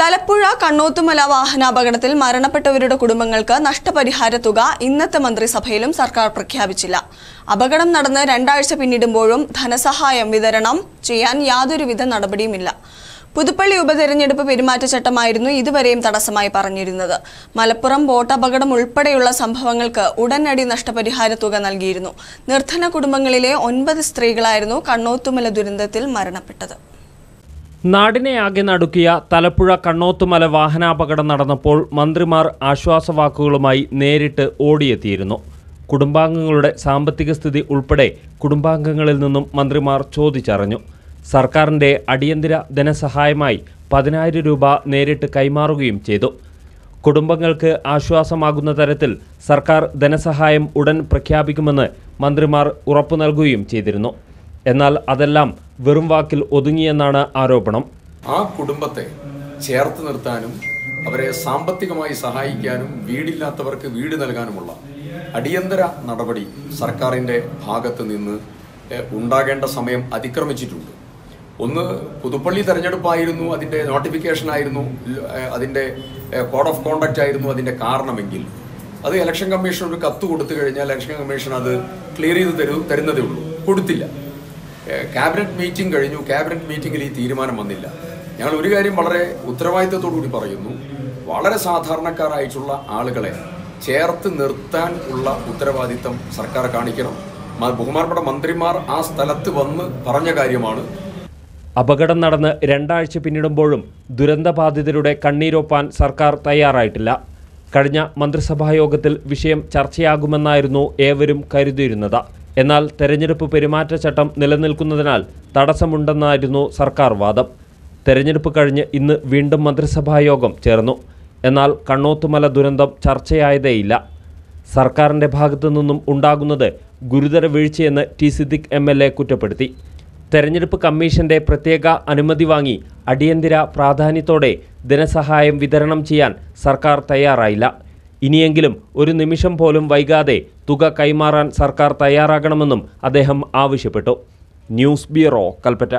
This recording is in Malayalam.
തലപ്പുഴ കണ്ണോത്തുമല വാഹനാപകടത്തിൽ മരണപ്പെട്ടവരുടെ കുടുംബങ്ങൾക്ക് നഷ്ടപരിഹാര തുക ഇന്നത്തെ മന്ത്രിസഭയിലും സർക്കാർ പ്രഖ്യാപിച്ചില്ല. അപകടം നടന്ന് രണ്ടാഴ്ച പിന്നിടുമ്പോഴും ധനസഹായം വിതരണം ചെയ്യാൻ യാതൊരുവിധ നടപടിയുമില്ല. പുതുപ്പള്ളി ഉപതെരഞ്ഞെടുപ്പ് പെരുമാറ്റച്ചട്ടമായിരുന്നു ഇതുവരെയും തടസ്സമായി പറഞ്ഞിരുന്നത്. മലപ്പുറം ബോട്ടപകടം ഉൾപ്പെടെയുള്ള സംഭവങ്ങൾക്ക് ഉടനടി നഷ്ടപരിഹാര തുക നൽകിയിരുന്നു. നിർധന കുടുംബങ്ങളിലെ ഒൻപത് സ്ത്രീകളായിരുന്നു കണ്ണോത്തുമല ദുരന്തത്തിൽ മരണപ്പെട്ടത്. നാടിനെ ആകെ നടുക്കിയ തലപ്പുഴ കണ്ണോത്തുമല വാഹനാപകടം നടന്നപ്പോൾ മന്ത്രിമാർ ആശ്വാസവാക്കുകളുമായി നേരിട്ട് ഓടിയെത്തിയിരുന്നു. കുടുംബാംഗങ്ങളുടെ സാമ്പത്തിക സ്ഥിതി ഉൾപ്പെടെ കുടുംബാംഗങ്ങളിൽ നിന്നും മന്ത്രിമാർ ചോദിച്ചറിഞ്ഞു. സർക്കാരിന്റെ അടിയന്തര ധനസഹായമായി പതിനായിരം രൂപ നേരിട്ട് കൈമാറുകയും ചെയ്തു. കുടുംബങ്ങൾക്ക് ആശ്വാസമാകുന്ന തരത്തിൽ സർക്കാർ ധനസഹായം ഉടൻ പ്രഖ്യാപിക്കുമെന്ന് മന്ത്രിമാർ ഉറപ്പു നൽകുകയും ചെയ്തിരുന്നു. എന്നാൽ അതെല്ലാം വെറും വാക്കിൽ ഒതുങ്ങിയെന്നാണ് ആരോപണം. ആ കുടുംബത്തെ ചേർത്ത് നിർത്താനും അവരെ സാമ്പത്തികമായി സഹായിക്കാനും വീടില്ലാത്തവർക്ക് വീട് നൽകാനുമുള്ള അടിയന്തര നടപടി സർക്കാരിന്റെ ഭാഗത്ത് നിന്ന് ഉണ്ടാകേണ്ട സമയം അതിക്രമിച്ചിട്ടുണ്ട്. ഒന്ന് പുതുപ്പള്ളി തെരഞ്ഞെടുപ്പായിരുന്നു അതിന്റെ നോട്ടിഫിക്കേഷൻ ആയിരുന്നു അതിന്റെ കോഡ് ഓഫ് കോണ്ടക്റ്റ് ആയിരുന്നു അതിന്റെ കാരണമെങ്കിൽ. അത് ഇലക്ഷൻ കമ്മീഷൻ ഒരു കത്ത് കൊടുത്തു കഴിഞ്ഞാൽ ഇലക്ഷൻ കമ്മീഷൻ അത് ക്ലിയർ ചെയ്ത് തരൂ തരുന്നതേ ഉള്ളൂ. കൊടുത്തില്ല. ക്യാബിനറ്റ് മീറ്റിംഗ് കഴിഞ്ഞു. ക്യാബിനറ്റ് മീറ്റിംഗിൽ ഈ തീരുമാനം വന്നില്ല. ഞങ്ങൾ ഒരു കാര്യം വളരെ ഉത്തരവാദിത്തത്തോടുകൂടി പറയുന്നു. വളരെ സാധാരണക്കാരായിട്ടുള്ള ആളുകളെ ചേർത്ത് നിർത്താൻ ഉള്ള ഉത്തരവാദിത്തം സർക്കാർ കാണിക്കണം. ബഹുമാനപ്പെട്ട മന്ത്രിമാർ ആ സ്ഥലത്ത് വന്ന് പറഞ്ഞ കാര്യമാണ്. അപകടം നടന്ന് രണ്ടാഴ്ച പിന്നിടുമ്പോഴും ദുരന്തബാധിതരുടെ കണ്ണീരൊപ്പാൻ സർക്കാർ തയ്യാറായിട്ടില്ല. കഴിഞ്ഞ മന്ത്രിസഭാ യോഗത്തിൽ വിഷയം ചർച്ചയാകുമെന്നായിരുന്നു ഏവരും കരുതിയിരുന്നത്. എന്നാൽ തെരഞ്ഞെടുപ്പ് പെരുമാറ്റച്ചട്ടം നിലനിൽക്കുന്നതിനാൽ തടസ്സമുണ്ടെന്നായിരുന്നു സർക്കാർ വാദം. തെരഞ്ഞെടുപ്പ് കഴിഞ്ഞ് ഇന്ന് വീണ്ടും മന്ത്രിസഭാ യോഗം ചേർന്നു. എന്നാൽ കണ്ണോത്തുമല ദുരന്തം ചർച്ചയായതേയില്ല. സർക്കാരിന്റെ ഭാഗത്തു നിന്നും ഉണ്ടാകുന്നത് ഗുരുതര വീഴ്ചയെന്ന് T Siddique M L A കുറ്റപ്പെടുത്തി. തെരഞ്ഞെടുപ്പ് കമ്മീഷന്റെ പ്രത്യേക അനുമതി വാങ്ങി അടിയന്തര പ്രാധാന്യത്തോടെ ധനസഹായം വിതരണം ചെയ്യാൻ സർക്കാർ തയ്യാറായില്ല. ഇനിയെങ്കിലും ഒരു നിമിഷം പോലും വൈകാതെ തുക കൈമാറാൻ സർക്കാർ തയ്യാറാകണമെന്നും അദ്ദേഹം ആവശ്യപ്പെട്ടു. News bureau Kalpetta.